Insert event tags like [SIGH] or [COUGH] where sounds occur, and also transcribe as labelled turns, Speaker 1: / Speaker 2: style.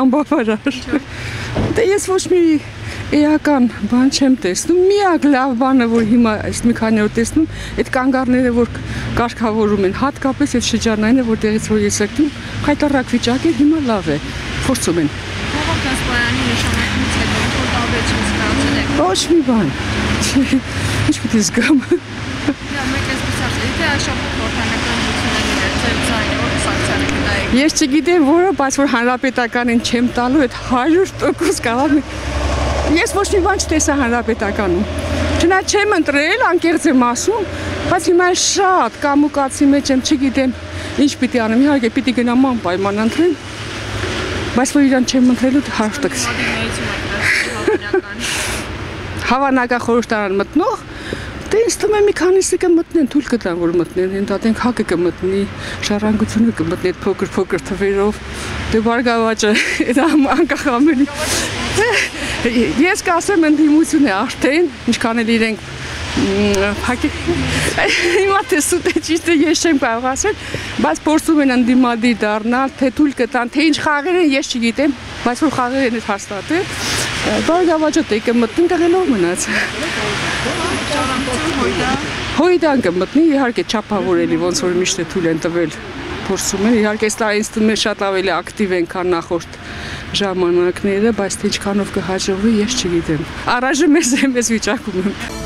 Speaker 1: անբավարար։ Դե ես ոչ մի էական բան չեմ տեսնում։ Միակ լավ բանը, որ հիմա այս մի քանի օր տեսնում, այդ կանգառները, որ կարգավորում են, հատկապես այդ շրջանայինը, որտեղից որ ես եկնում, հայտարարակ վիճակը հիմա լավ է։ Փորձում են։
Speaker 2: Հողոքասպարանի նշանակումից հետո որ տարբերություն զգացել եք։
Speaker 1: Ոչ մի բան։ Ինչ պիտի զգամ։
Speaker 2: Դա մեկ էս բացարձ, եթե աշխարհի
Speaker 1: Ես չգիտեմ որը, բայց որ հանրապետականին չեմ տալու այդ 100% կարող Ես ոչ մի բան չտեսա հանրապետականում։ Չնայած չեմ ընտրել, անկեղծ եմ ասում, բայց հիմա շատ կամուկացի մեջ եմ, չգիտեմ ինչ պիտի անեմ։ Իհարկե պիտի գնամ անպայման ընտրեմ, բայց որ իրան չեմ ընտրելու 100%։ Հավանական խորհրդարան մտնող Դե ինձ թվում է մի քանիսը կմտնեն, թույլ կտան որ մտնեն, ընդհանրենք հակը կմտնի, շարանգությունը կմտնի այդ փոքր-փոքր թվերով։ Դե բարգավաճը [LAUGHS] դա անկախ ամենի։ Ես կասեմ ընդդիմություն է արդեն, ինչքան էլ իրենք հակի [LAUGHS] հիմա թե սուտ է ճիշտ է ես չեմ կարող ասել բայց փորձում են ընդդիմադիր դառնալ թե թույլ կտան թե ինչ խաղեր են ես չգիտեմ բայց որ խաղեր են հաստատ է բարգավաճը տեկը մտնին տղելով մնաց հույդան կմտնի իհարկե չափավորելի ոնց որ միշտ է թույլ են տվել փորձում են իհարկե այս տարի ինձ թվում է շատ ավելի ակտիվ են քան նախորդ ժամանակները բայց թե ինչքանով կհաջողվի ես չգիտեմ առայժմ ես եմ ես վիճակում եմ